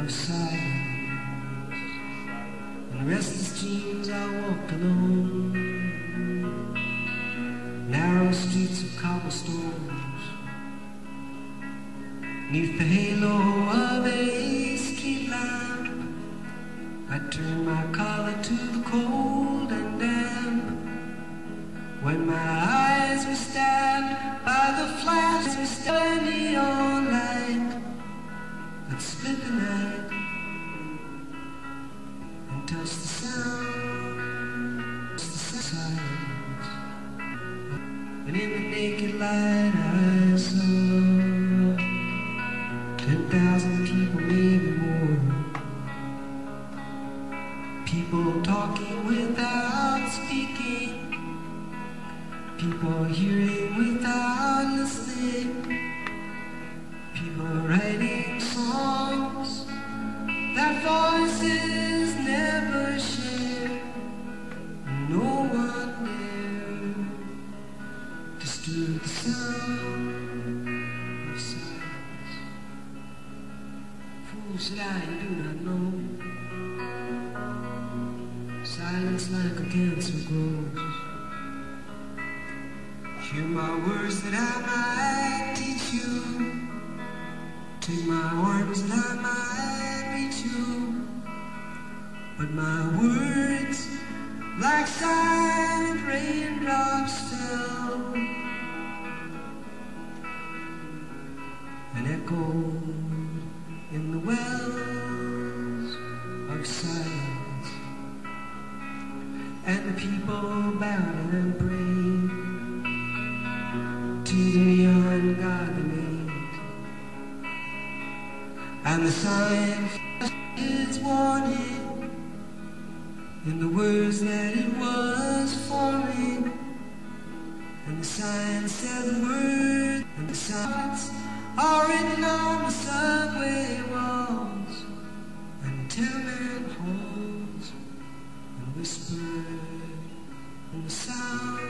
of silence. In restless dreams I walk alone Narrow streets of cobblestones Neath the halo of a street lamp I turn my collar to the cold and damp When my in the naked light I saw ten thousand people, maybe more. People talking without speaking. People hearing without listening. People writing songs that voices That I do not know. Silence like a cancer grows. Hear my words that I might teach you. Take my arms that I might reach you. But my words, like silent raindrops, And the people bowed and prayed to the neon God they made. And the sign is warning in the words that it was forming. And the sign said the word, and the signs are written on the subway walls and tenement sound